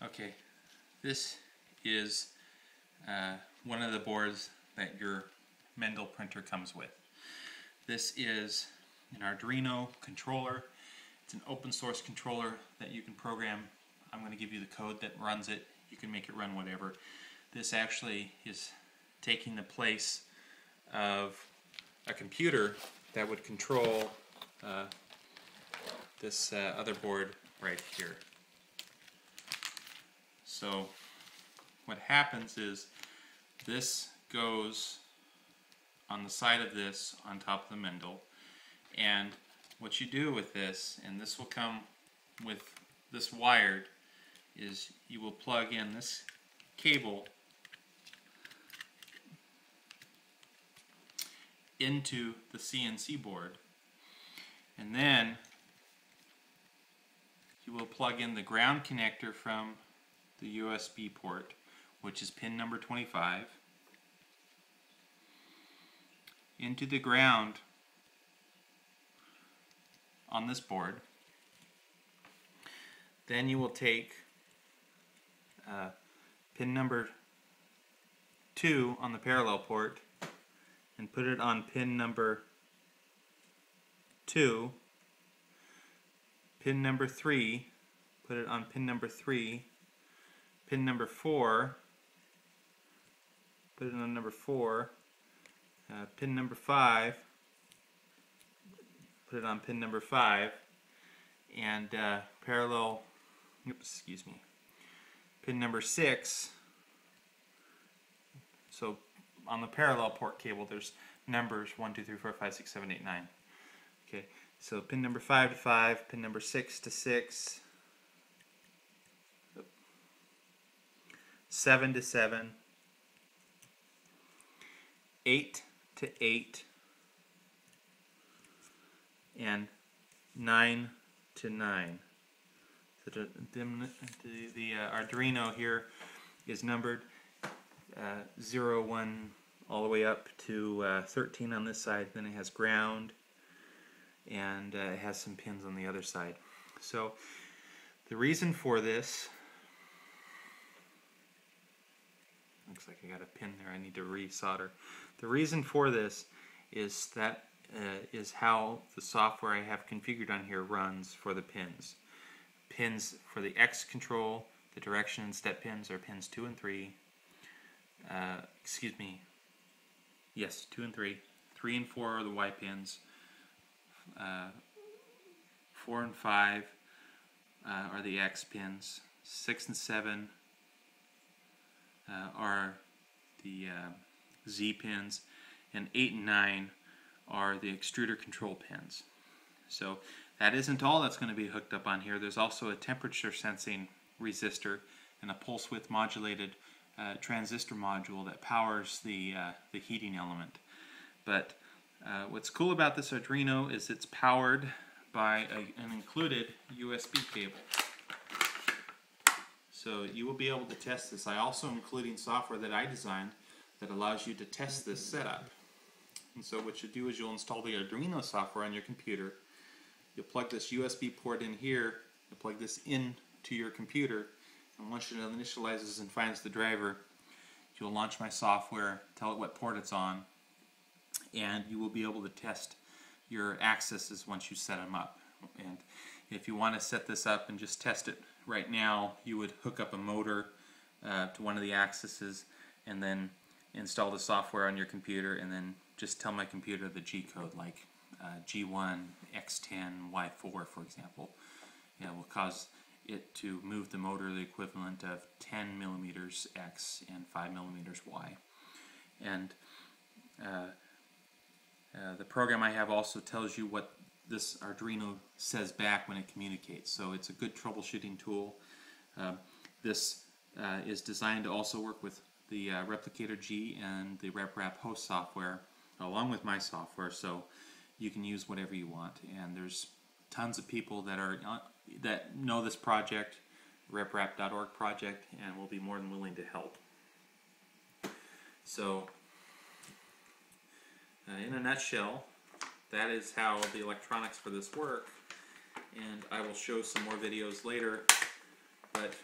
Okay, this is uh, one of the boards that your Mendel printer comes with. This is an Arduino controller. It's an open source controller that you can program. I'm going to give you the code that runs it. You can make it run whatever. This actually is taking the place of a computer that would control uh, this uh, other board right here. So what happens is this goes on the side of this on top of the Mendel. And what you do with this and this will come with this wired is you will plug in this cable into the CNC board. And then you will plug in the ground connector from the USB port which is pin number 25 into the ground on this board. Then you will take uh, pin number 2 on the parallel port and put it on pin number 2 pin number 3 put it on pin number 3 pin number 4 put it on number 4 uh, pin number 5 put it on pin number 5 and uh, parallel oops excuse me. Pin number 6 so on the parallel port cable there's numbers 1 2 3 4 5 6 7 8 9 okay so pin number 5 to 5 pin number 6 to 6 7 to 7 8 to 8 and 9 to 9 so the, the, the uh, Arduino here is numbered uh, 0, 1, all the way up to uh, 13 on this side. Then it has ground and uh, it has some pins on the other side. So the reason for this, looks like I got a pin there I need to re-solder. The reason for this is that uh, is how the software I have configured on here runs for the pins. Pins for the X control, the direction and step pins are pins 2 and 3. Uh, excuse me, yes, 2 and 3. 3 and 4 are the Y pins. Uh, 4 and 5 uh, are the X pins. 6 and 7 uh, are the uh, Z pins. And 8 and 9 are the extruder control pins. So that isn't all that's going to be hooked up on here. There's also a temperature sensing resistor and a pulse width modulated uh, transistor module that powers the, uh, the heating element. But uh, what's cool about this Arduino is it's powered by a, an included USB cable. So you will be able to test this. I also including software that I designed that allows you to test this setup. And so what you do is you'll install the Arduino software on your computer. You'll plug this USB port in here. You'll plug this in to your computer. And once it initializes and finds the driver, you'll launch my software, tell it what port it's on, and you will be able to test your accesses once you set them up. And if you want to set this up and just test it right now, you would hook up a motor uh, to one of the axes and then install the software on your computer and then just tell my computer the G code like uh, G1, X10, Y4 for example. It will cause it to move the motor the equivalent of 10 millimeters X and 5 millimeters Y. And uh, uh, the program I have also tells you what this Arduino says back when it communicates. So it's a good troubleshooting tool. Uh, this uh, is designed to also work with the uh, Replicator G and the RepRap host software along with my software so you can use whatever you want and there's tons of people that are uh, that know this project reprap.org project and will be more than willing to help so uh, in a nutshell that is how the electronics for this work and I will show some more videos later but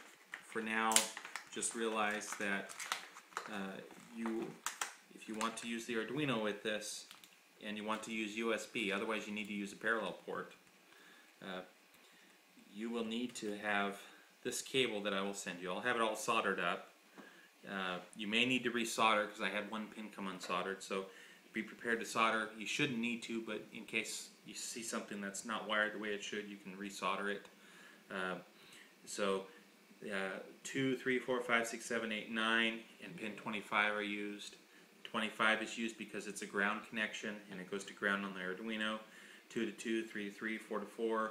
for now, just realize that uh, you, if you want to use the Arduino with this, and you want to use USB, otherwise you need to use a parallel port, uh, you will need to have this cable that I will send you. I'll have it all soldered up. Uh, you may need to resolder because I had one pin come unsoldered, so be prepared to solder. You shouldn't need to, but in case you see something that's not wired the way it should, you can resolder it. Uh, so uh, 2, 3, 4, 5, 6, 7, 8, 9, and pin 25 are used. 25 is used because it's a ground connection and it goes to ground on the Arduino. 2 to 2, 3 to 3, 4 to 4,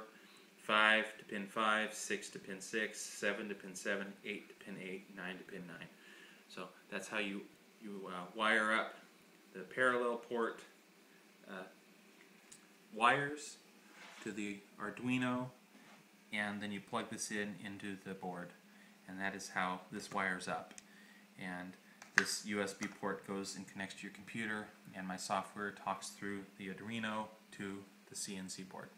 5 to pin 5, 6 to pin 6, 7 to pin 7, 8 to pin 8, 9 to pin 9. So that's how you, you uh, wire up the parallel port uh, wires to the Arduino and then you plug this in into the board and that is how this wires up and this USB port goes and connects to your computer and my software talks through the Arduino to the CNC board.